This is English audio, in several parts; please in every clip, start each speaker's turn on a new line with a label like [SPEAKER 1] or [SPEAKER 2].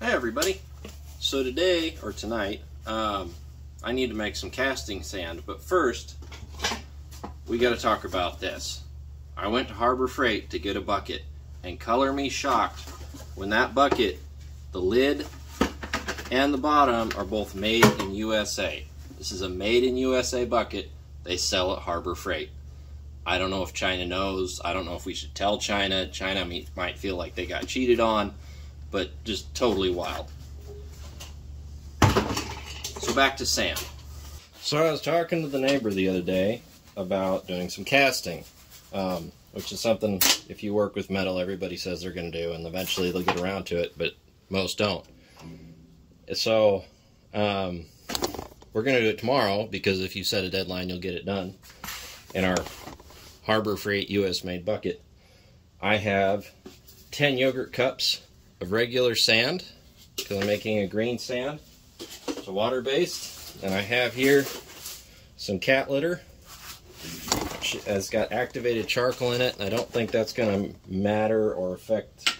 [SPEAKER 1] Hey everybody! So today, or tonight, um, I need to make some casting sand, but first, we got to talk about this. I went to Harbor Freight to get a bucket, and color me shocked when that bucket, the lid and the bottom are both made in USA. This is a made in USA bucket they sell at Harbor Freight. I don't know if China knows. I don't know if we should tell China. China might feel like they got cheated on but just totally wild. So back to Sam. So I was talking to the neighbor the other day about doing some casting, um, which is something, if you work with metal, everybody says they're going to do, and eventually they'll get around to it, but most don't. So um, we're going to do it tomorrow because if you set a deadline, you'll get it done in our Harbor Freight US made bucket. I have 10 yogurt cups of regular sand because I'm making a green sand. It's a water based. And I have here some cat litter. Has got activated charcoal in it. I don't think that's going to matter or affect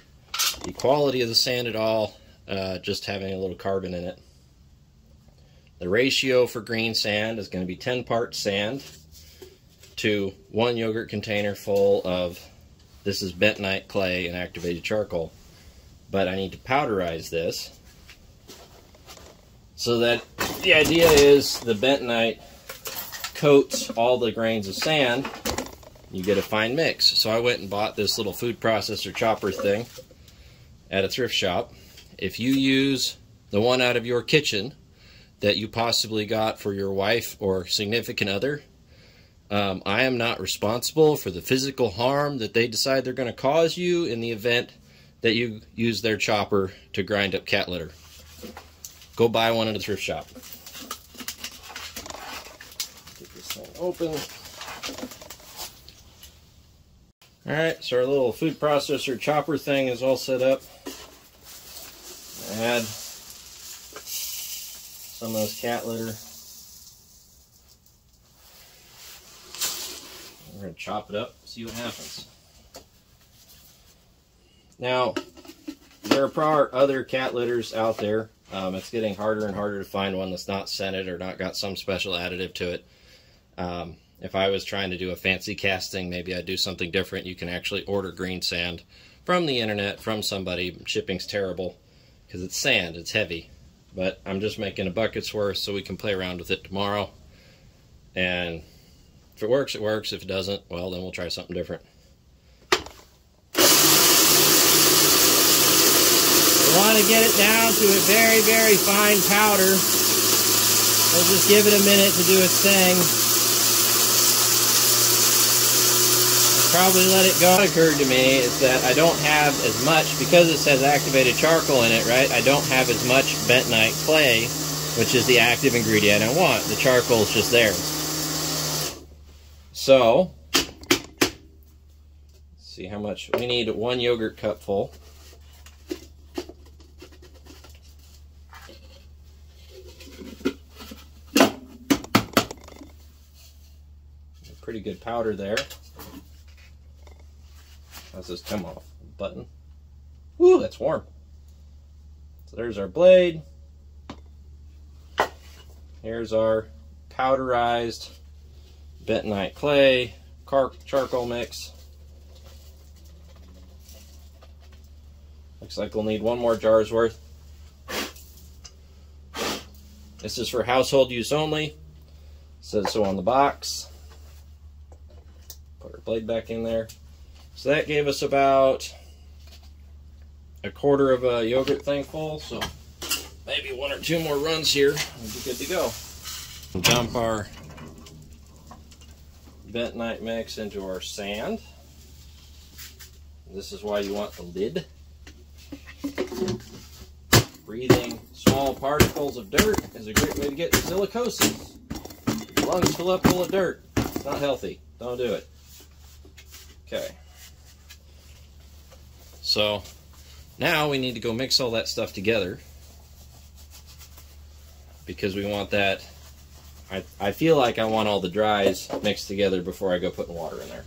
[SPEAKER 1] the quality of the sand at all, uh, just having a little carbon in it. The ratio for green sand is going to be 10 parts sand to one yogurt container full of, this is bentonite clay and activated charcoal but I need to powderize this. So that the idea is the bentonite coats all the grains of sand, you get a fine mix. So I went and bought this little food processor chopper thing at a thrift shop. If you use the one out of your kitchen that you possibly got for your wife or significant other, um, I am not responsible for the physical harm that they decide they're going to cause you in the event that you use their chopper to grind up cat litter. Go buy one at a thrift shop. Get this thing open. Alright, so our little food processor chopper thing is all set up. Add some of this cat litter. We're going to chop it up, see what happens. Now, there are other cat litters out there. Um, it's getting harder and harder to find one that's not scented or not got some special additive to it. Um, if I was trying to do a fancy casting, maybe I'd do something different. You can actually order green sand from the internet, from somebody. Shipping's terrible because it's sand, it's heavy. But I'm just making a bucket's worth so we can play around with it tomorrow. And if it works, it works. If it doesn't, well, then we'll try something different. Want to get it down to a very, very fine powder. We'll just give it a minute to do its thing. probably let it go. What occurred to me is that I don't have as much, because it says activated charcoal in it, right? I don't have as much bentonite clay, which is the active ingredient I want. The charcoal is just there. So, see how much, we need one yogurt cup full. Pretty good powder there. How's this come off? Button. Ooh, that's warm. So there's our blade. Here's our powderized bentonite clay, charcoal mix. Looks like we'll need one more jar's worth. This is for household use only. says so on the box. Put our blade back in there. So that gave us about a quarter of a yogurt thing full. So maybe one or two more runs here and be good to go. Dump our bentonite mix into our sand. This is why you want the lid. Breathing small particles of dirt is a great way to get silicosis. Lungs fill up full of dirt. It's not healthy. Don't do it. Okay. So now we need to go mix all that stuff together because we want that. I, I feel like I want all the dries mixed together before I go putting water in there.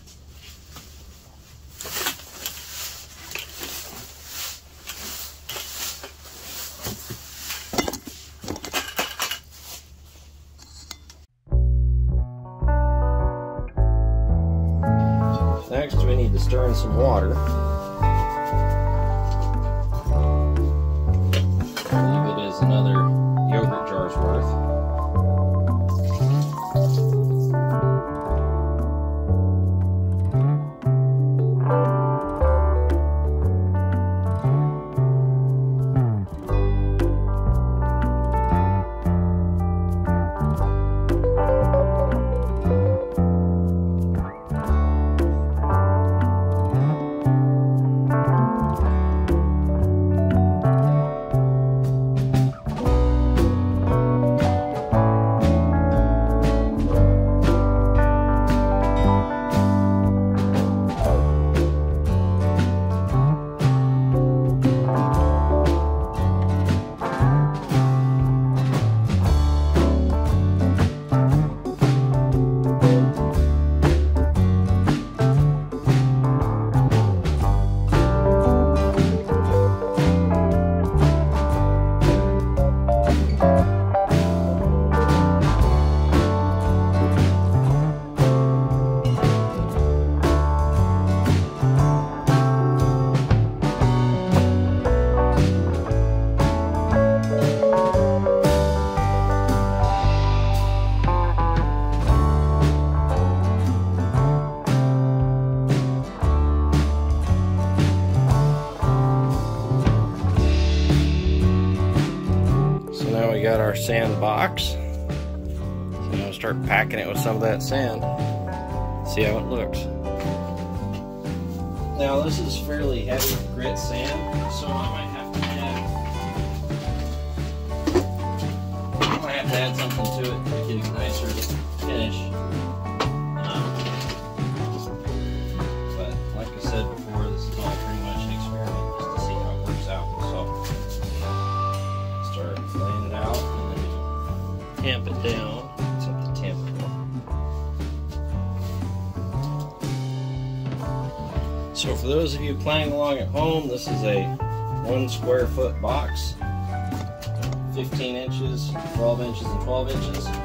[SPEAKER 1] Stir in some water. we got our sand box. So I'm gonna start packing it with some of that sand. See how it looks. Now this is fairly heavy grit sand, so I might have to add I might have to add something to it to get a nicer finish. Tamp it down. So for those of you playing along at home, this is a one square foot box. 15 inches, 12 inches, and 12 inches.